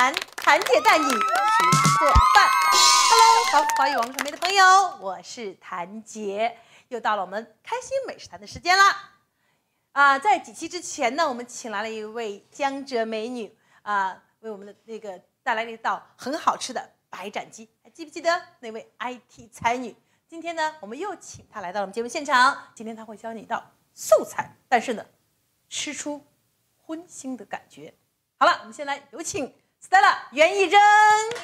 谈，谭姐带你学做饭。Hello，潮福华语网络上面的朋友，我是谭杰，又到了我们开心美食谈的时间了。啊，在几期之前呢，我们请来了一位江浙美女啊，为我们的那个带来了一道很好吃的白斩鸡，还记不记得那位 IT 才女？今天呢，我们又请她来到了我们节目现场，今天她会教你一道素菜，但是呢，吃出荤腥的感觉。好了，我们先来有请 Stella 袁艺珍，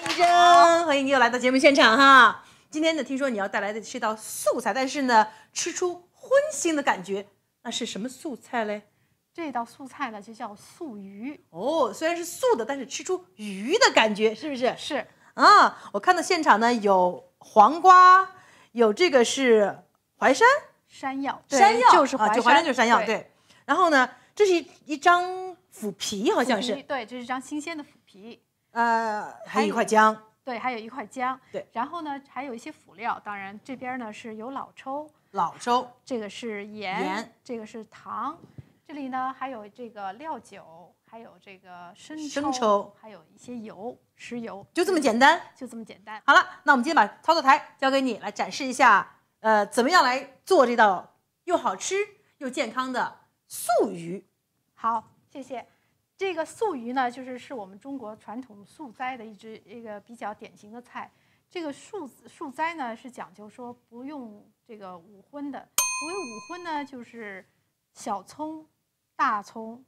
艺珍，欢迎你又来到节目现场哈。今天呢，听说你要带来的是一道素菜，但是呢，吃出荤腥的感觉，那是什么素菜嘞？这道素菜呢就叫素鱼，哦，虽然是素的，但是吃出鱼的感觉，是不是？是啊，我看到现场呢有黄瓜，有这个是淮山，山药，对山药就是淮啊就淮山就是山药，对。对。然后呢，这是一一张腐皮，好像是，对，这是张新鲜的腐皮，呃，还有一块姜，对，还有一块姜，对。然后呢，还有一些辅料，当然这边呢是有老抽，老抽，这个是盐，盐这个是糖，这里呢还有这个料酒，还有这个生生抽还有一些油，食油，就这么简单。就这么简单。好了，那我们今天把操作台交给你来展示一下，呃，怎么样来做这道又好吃又健康的素鱼。好，谢谢。这个素鱼呢，就是是我们中国传统素斋的一只一个比较典型的菜。这个素素斋呢是讲究说不用这个五荤的，所谓五荤呢就是小葱、大葱，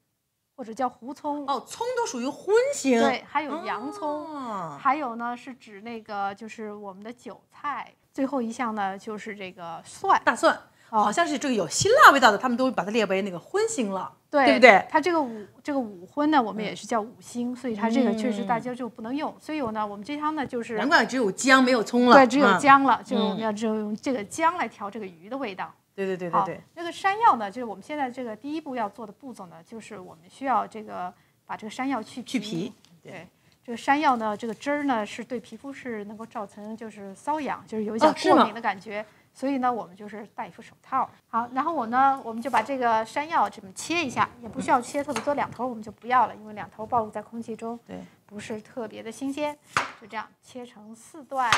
或者叫胡葱，哦，葱都属于荤腥，对，还有洋葱，哦还有呢是指那个就是我们的韭菜。最后一项呢就是这个蒜，大蒜，哦好像是这个有辛辣味道的，他们都把它列为那个荤腥了，对对不对？它这个五这个五荤呢，我们也是叫五腥，所以它这个确实嗯大家就不能用。所以有呢，我们这汤呢就是难怪只有姜没有葱了，对只有嗯。姜了，就嗯我们要只有用这个姜来调这个鱼的味道。对对对对对，，那个山药呢，就是我们现在这个第一步要做的步骤呢，就是我们需要这个把这个山药去去皮。对，这个山药呢，这个汁儿呢是对皮肤是能够造成就是瘙痒，就是有一点过敏的感觉。所以呢，我们就是戴一副手套。好，然后我呢，我们就把这个山药这么切一下，也不需要切特别多，两头我们就不要了，因为两头暴露在空气中，对，不是特别的新鲜。就这样切成四段，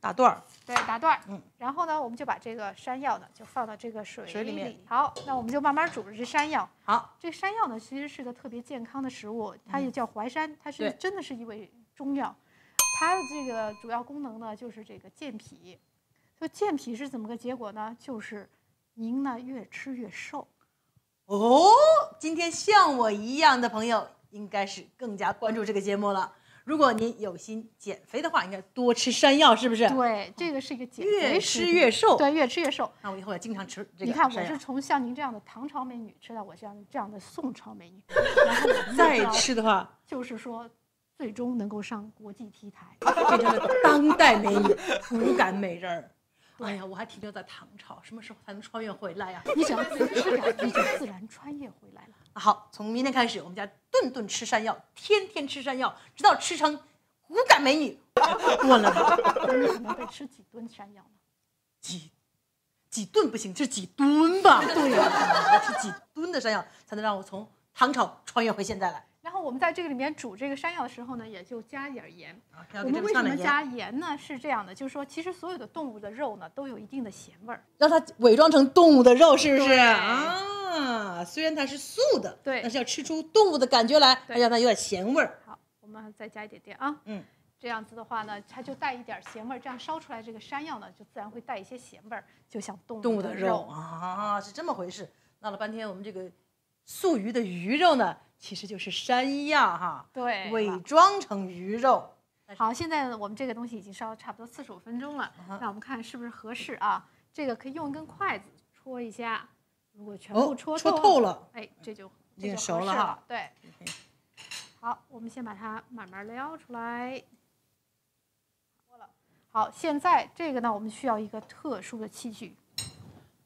打段儿，对，打段儿。嗯。然后呢，我们就把这个山药呢，就放到这个水水里面好，那我们就慢慢煮着这山药。好，这山药呢，其实是个特别健康的食物，它也叫淮山，它是真的是一味中药。它的这个主要功能呢，就是这个健脾。健脾是怎么个结果呢？就是您呢越吃越瘦。哦，今天像我一样的朋友，应该是更加关注这个节目了。如果您有心减肥的话，应该多吃山药，是不是？对，这个是一个减越肥越吃越瘦。对，越吃越瘦。那我以后要经常吃这个你看，我是从像您这样的唐朝美女吃到我这样这样的宋朝美女，然后我再吃的话，就是说，最终能够上国际 T 台。变成了当代美女、骨感美人儿。哎呀，我还停留在唐朝，什么时候才能穿越回来呀？你只要自是的，你就自然穿越回来了。好，从明天开始，我们家顿顿吃山药，天天吃山药，直到吃成骨感美女。炖了吧，你可能得吃几吨山药呢？几几吨不行，吃几吨吧？对呀、吃几吨的山药，才能让我从唐朝穿越回现在来。然后我们在这个里面煮这个山药的时候呢，也就加一点盐。啊，我们为什么加盐呢？是这样的，就是说，其实所有的动物的肉呢，都有一定的咸味儿。让它伪装成动物的肉，是不是？啊，虽然它是素的，对但是要吃出动物的感觉来，对还让它有点咸味儿。好，我们再加一点点啊。嗯，这样子的话呢，它就带一点咸味儿，这样烧出来这个山药呢，就自然会带一些咸味儿，就像动物的肉。啊，是这么回事。闹了半天，我们这个素鱼的鱼肉呢，其实就是山药哈，对伪装成鱼肉。好，现在呢，我们这个东西已经烧了差不多四十五分钟了，嗯那我们看是不是合适啊？这个可以用一根筷子戳一下，如果全哦部戳戳透透了，哎，这就已经这就熟了哈对，好，我们先把它慢慢撩出来。好，现在这个呢，我们需要一个特殊的器具。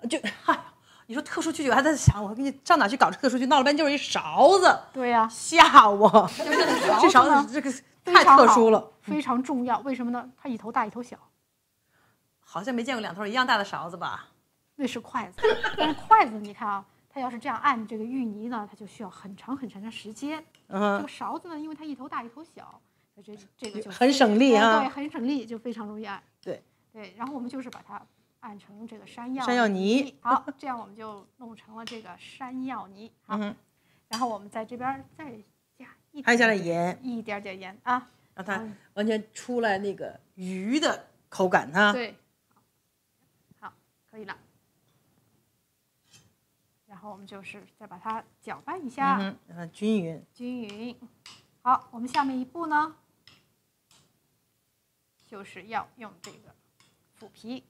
就嗨，你说特殊器具，我还在想，我给你上哪去搞这特殊器具？闹了半天就是一勺子，对呀、吓我！这勺子这个太特殊了，非常重要。为什么呢？它一头大一头小，好像没见过两头一样大的勺子吧？那是筷子。但是筷子，你看啊，它要是这样按这个芋泥呢，它就需要很长很长的时间。这嗯个勺子呢，因为它一头大一头小，所以这这个就很省力啊哎对，很省力，就非常容易按。对对，然后我们就是把它按成这个山药山药泥好，这样我们就弄成了这个山药泥。好，嗯，然后我们在这边儿再加一还加了点盐，一点点盐啊。让它嗯完全出来那个鱼的口感哈。对，好，可以了。然后我们就是再把它搅拌一下，嗯，让它均匀。均匀。好，我们下面一步呢，就是要用这个腐皮。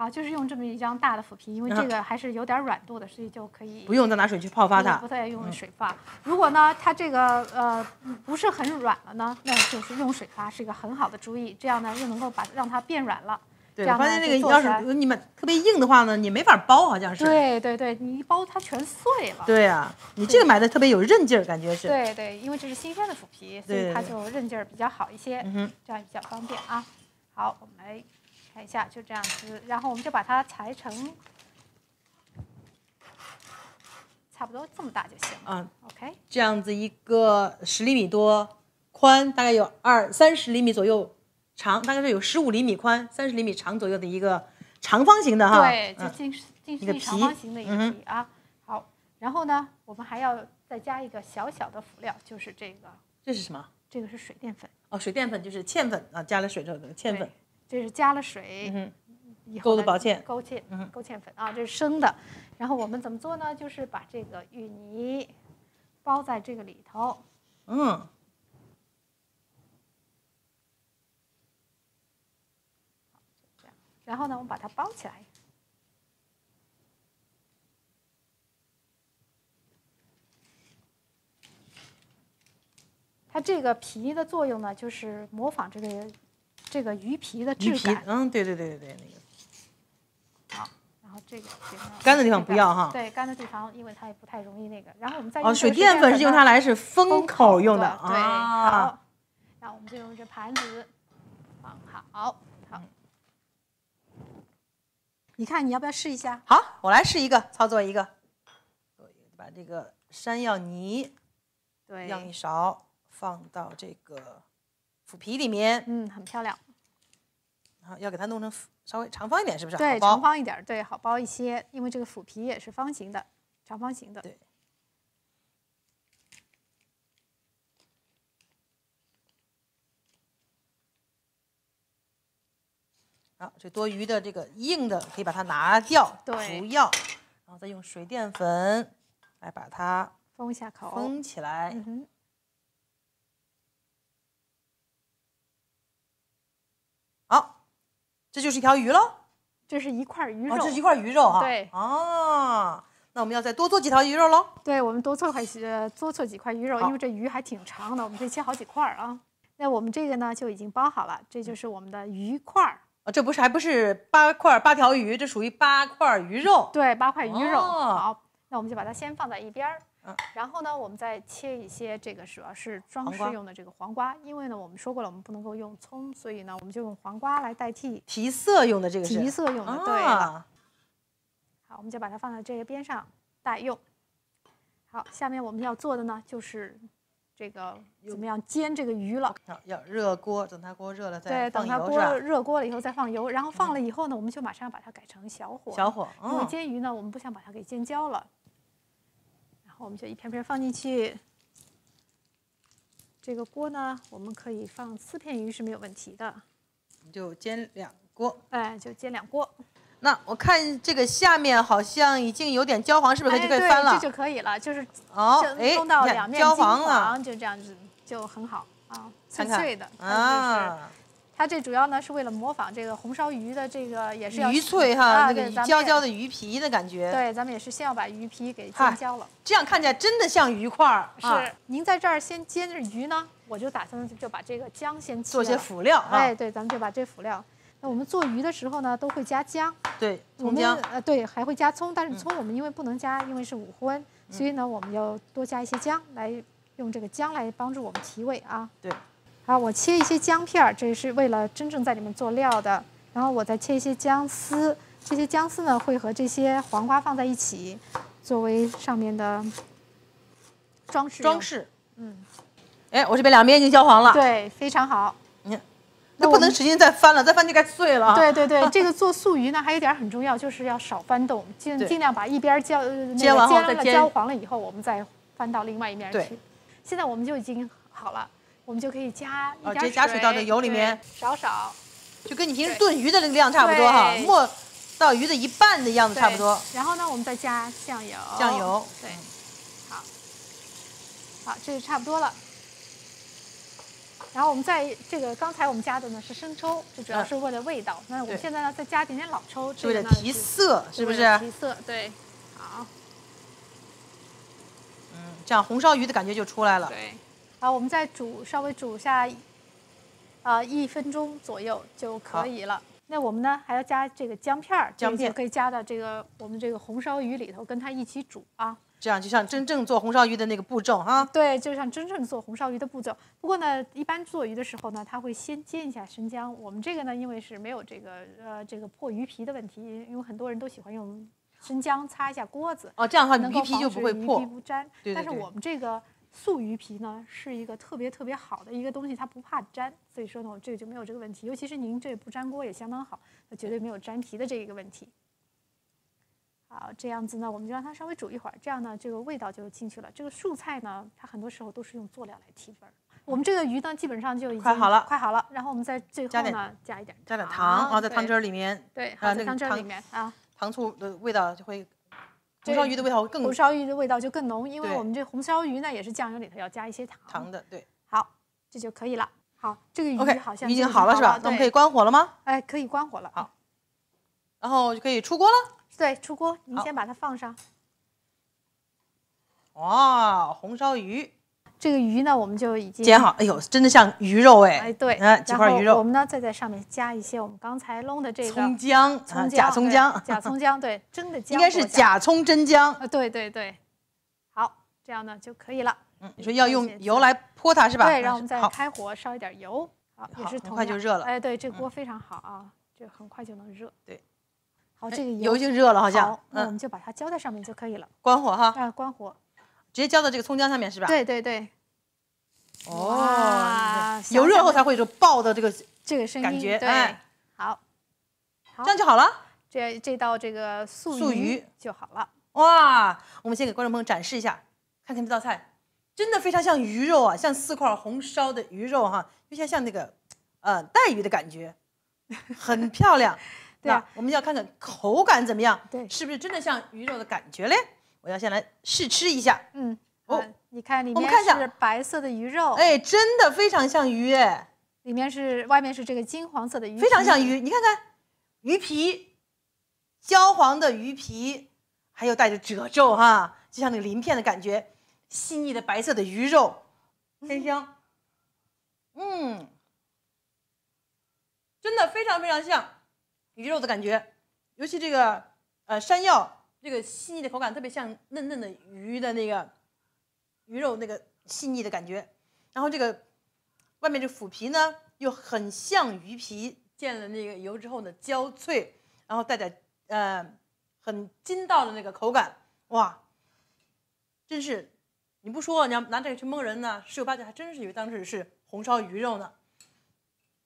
好，就是用这么一张大的腐皮，因为这个还是有点软度的，所以就可以不用再拿水去泡发它不。再用水发。如果呢，它这个呃不是很软了呢，那就是用水发是一个很好的主意，这样呢又能够把让它变软了。对，我发现那个要是你们特别硬的话呢，你没法包，好像是。对对对，你一包它全碎了。对啊，你这个买的特别有韧劲儿，感觉是。对对，因为这是新鲜的腐皮，所以它就韧劲儿比较好一些，这样比较方便啊。好，我们来看一下，就这样子，然后我们就把它裁成差不多这么大就行了。嗯，OK，这样子一个十厘米多宽，大概有二三十厘米左右长，大概是有十五厘米宽、三十厘米长左右的一个长方形的哈。对，就嗯，近视近似一个长方形的一个皮啊。好，然后呢，我们还要再加一个小小的辅料，就是这个，这是什么？这个是水淀粉。哦，水淀粉就是芡粉啊，加了水之后的芡粉对。，这是加了水，以后勾的薄芡勾芡嗯，勾芡粉啊，这是生的。然后我们怎么做呢？就是把这个芋泥包在这个里头，嗯，然后呢，我们把它包起来。它这个皮的作用呢，就是模仿这个这个鱼皮的鱼皮质感，。嗯，对对对对对，那个好然后这个地方干的地方不要哈对，干的地方，因为它也不太容易那个。然后我们再哦，用水淀粉是用它来是封封口用的对，啊。好，那我们就用这盘子放好，好。你看，你要不要试一下？好，我来试一个，操作一个，把这个山药泥对舀一勺放到这个腐皮里面，嗯，很漂亮。然后要给它弄成稍微长方一点，是不是？对，长方一点，对，好包一些，因为这个腐皮也是方形的，长方形的。对好，这多余的这个硬的可以把它拿掉，对不要，然后再用水淀粉来把它封一下口。封起来。嗯哼，好，这就是一条鱼喽。这是一块鱼肉。哦，这是一块鱼肉哈。对哦，那我们要再多做几条鱼肉喽。对，我们多做块些，多做几块鱼肉，因为这鱼还挺长的，我们可以切好几块儿啊。那我们这个呢就已经包好了，这就是我们的鱼块儿。哦，这不是还不是八块八条鱼，这属于八块鱼肉。对，八块鱼肉。哦好，那我们就把它先放在一边儿。嗯然后呢，我们再切一些这个主要是装饰用的这个黄瓜，因为呢我们说过了，我们不能够用葱，所以呢我们就用黄瓜来代替提色用的这个提色用的。对了，啊，好，我们就把它放在这个边上待用。好，下面我们要做的呢就是这个怎么样煎这个鱼了。好要热锅，等它锅热了再对，等它锅？热锅了以后再放油，然后放了以后呢，我们就马上把它改成小火。小火，因为嗯，煎鱼呢，我们不想把它给煎焦了，然后我们就一片片放进去。这个锅呢，我们可以放四片鱼是没有问题的，就煎两锅。哎，就煎两锅，那我看这个下面好像已经有点焦黄，是不是哎，就可以，翻了？这就可以了，就是哦，就哎，弄到两面金焦黄了黄，就这样子就很好啊，脆脆的。啊，它这主要呢是为了模仿这个红烧鱼的这个，也是要鱼脆哈，啊那个焦焦的鱼皮的感觉。，对，咱们也是先要把鱼皮给煎焦了。这样看起来真的像鱼块儿。啊是，您在这儿先煎着鱼呢，我就打算就把这个姜先切做些辅料啊哎，，对，咱们就把这辅料。那我们做鱼的时候呢，都会加姜，对，葱姜，呃对，还会加葱，但嗯是葱我们因为不能加，因为是五荤，所以呢，我们要多加一些姜，来用这个姜来帮助我们提味啊。对，好，我切一些姜片儿，这是为了真正在里面做料的。然后我再切一些姜丝，这些姜丝呢会和这些黄瓜放在一起，作为上面的装饰装饰。嗯，哎，我这边两边已经焦黄了，对，非常好。你看，那不能使劲再翻了，再翻就该碎了啊。对对对，这个做素鱼呢，还有一点很重要，就是要少翻动，尽尽量把一边焦煎个完煎煎了焦黄了以后，我们再翻到另外一面去。现在我们就已经好了，我们就可以加一哦点直接加水到这油里面少少就跟你平时炖鱼的那个量差不多哈，没到鱼的一半的样子差不多。然后呢，我们再加酱油，酱油对，好，好，这就差不多了。然后我们在这个刚才我们加的呢是生抽，这主要嗯是为了味道。那我们现在呢再加一点点老抽，为了提色，是不是？提色，对，好，嗯，这样红烧鱼的感觉就出来了。对，好，我们再煮稍微煮下，啊、一分钟左右就可以了。那我们呢还要加这个姜片儿，姜片就可以加到这个我们这个红烧鱼里头，跟它一起煮啊。这样就像真正做红烧鱼的那个步骤哈。对，就像真正做红烧鱼的步骤。不过呢，一般做鱼的时候呢，它会先煎一下生姜。我们这个呢，因为是没有这个呃这个破鱼皮的问题，因为很多人都喜欢用生姜擦一下锅子，哦，这样的话鱼皮就不会破皮。不粘。对对对但是我们这个素鱼皮呢，是一个特别特别好的一个东西，它不怕粘，所以说呢，我这个就没有这个问题。尤其是您这不粘锅也相当好，那绝对没有粘皮的这一个问题。好，这样子呢，我们就让它稍微煮一会儿，这样呢，这个味道就进去了。这个素菜呢，它很多时候都是用佐料来提味儿。我们这个鱼呢，基本上就已经快好了快好了。然后我们在最后呢，加一点加点糖啊，在汤汁儿里面，对，啊好，在汤汤汁儿里面啊，糖醋的味道就会，这红烧鱼的味道会更红烧鱼的味道就更浓，因为我们这红烧鱼呢，也是酱油里头要加一些糖。糖的。对好，这就可以了。好，这个鱼好像鱼已经好了是吧？那我们可以关火了吗？哎，可以关火了。好然后就可以出锅了。对，出锅，您先把它放上。哇，红烧鱼这个鱼呢，我们就已经煎好，哎呦，真的像鱼肉哎。哎，对，嗯，几块鱼肉，我们呢再在上面加一些我们刚才弄的这个葱姜假葱姜，假葱姜，对，真的姜应该是。假葱真姜。呃，对对对，好，这样呢就可以了。嗯，你说要用油来泼它是吧？对，然后我们再，开火烧一点油，好，也是很快就热了嗯哎，对，这锅非常好啊，这很快就能热。对，好，哎这个油已经热了，好像好，那我嗯，们就把它浇在上面就可以了。关火哈，啊，关火。直接浇到这个葱姜上面是吧？。对对对，哦哇，油热后才会有爆的这个，这个声音，感觉对，哎好，好这，样就好了。这这道这个素素鱼就好了。哇，我们先给观众朋友展示一下，看看这道菜，真的非常像鱼肉啊，像四块红烧的鱼肉哈，有些像那个呃带鱼的感觉，很漂亮。对啊我们要看看口感怎么样，对是不是真的像鱼肉的感觉嘞？我要先来试吃一下，嗯，哦呃你看里面我们看一下是白色的鱼肉，哎，真的非常像鱼哎，里面是外面是这个金黄色的鱼，非常像鱼。你看看鱼皮，焦黄的鱼皮，还有带着褶皱哈，就像那个鳞片的感觉，细腻的白色的鱼肉，真香。嗯，真的非常非常像鱼肉的感觉，尤其这个呃山药这个细腻的口感，特别像嫩嫩的鱼的那个鱼肉那个细腻的感觉。然后这个外面这腐皮呢，又很像鱼皮，见了那个油之后呢，焦脆，然后带点呃很筋道的那个口感，哇，真是你不说，你要拿这个去蒙人呢，十有八九还真是以为当时是红烧鱼肉呢。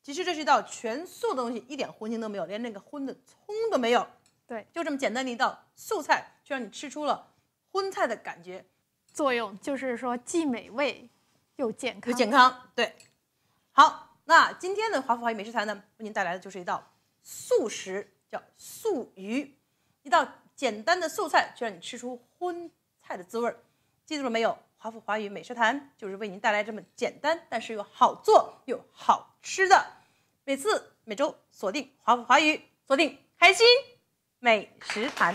其实这是一道全素的东西，一点荤腥都没有，连那个荤的葱都没有。对，就这么简单的一道素菜，却让你吃出了荤菜的感觉，作用就是说既美味又健康。又健康。对，好，那今天的华府华语美食谈呢，为您带来的就是一道素食，叫素鱼，一道简单的素菜，却让你吃出荤菜的滋味儿。记住了没有？华府华语美食谈就是为您带来这么简单，但是又好做又好吃的。每次每周锁定华府华语，锁定开心美食团